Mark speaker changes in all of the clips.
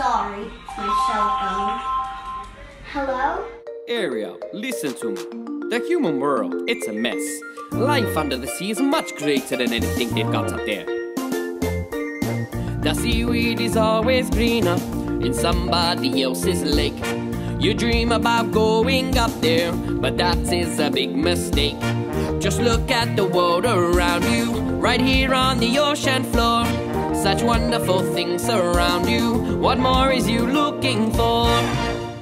Speaker 1: Sorry, my cell phone. Hello?
Speaker 2: Ariel, listen to me. The human world, it's a mess. Life under the sea is much greater than anything they've got up there. The seaweed is always greener in somebody else's lake. You dream about going up there, but that is a big mistake. Just look at the world around you, right here on the ocean floor. Such wonderful things around you. What more is you looking for?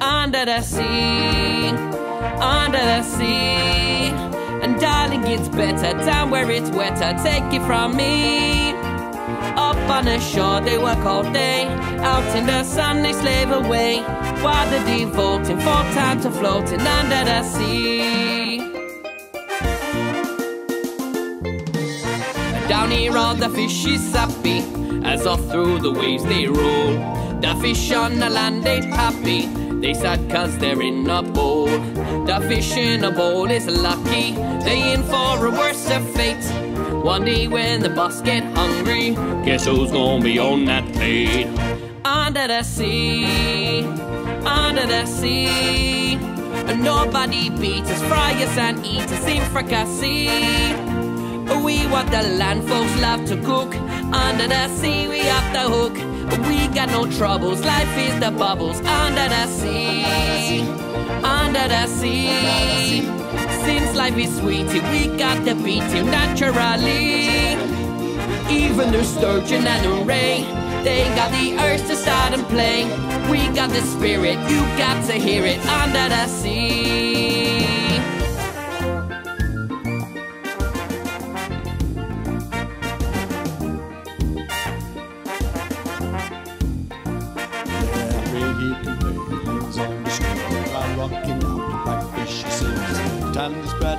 Speaker 2: Under the sea, under the sea. And darling, it's better down where it's wetter. Take it from me. Up on the shore, they work all day. Out in the sun, they slave away. While they're devoting full time to floating under the sea. Down here, all the fish is happy as off through the waves they roll. The fish on the land ain't happy. They sad cause they're in a bowl. The fish in a bowl is lucky. They in for a worse of fate. One day when the boss get hungry, guess who's gonna be on that plate? Under the sea, under the sea. Nobody beats us, fry us and eat us in fricassee. We want the land folks love to cook. Under the sea, we off the hook. We got no troubles, life is the bubbles. Under the sea, under the sea. Since life is sweet, we got the beat naturally. Even the sturgeon and the ray, they got the urge to start and play. We got the spirit, you got to hear it under the sea.
Speaker 3: Sails. Talent is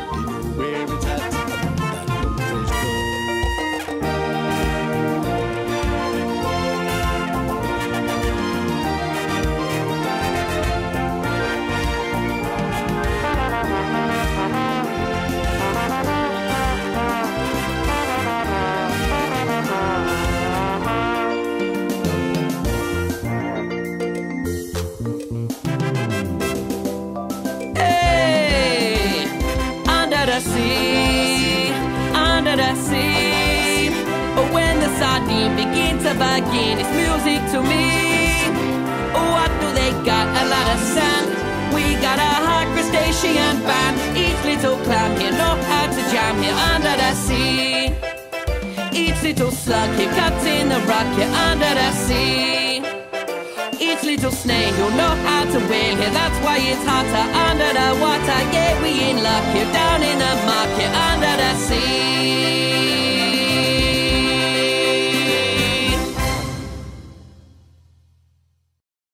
Speaker 2: the sea, under the sea. But When the sardine begins to beguine, it's music to me. What do they got? A lot of sand. We got a hot crustacean band. Each little clam here know how to jam here under the sea. Each little slug here cuts in the rock here under the sea. Each little snake who know how to wail here. That's why it's hotter under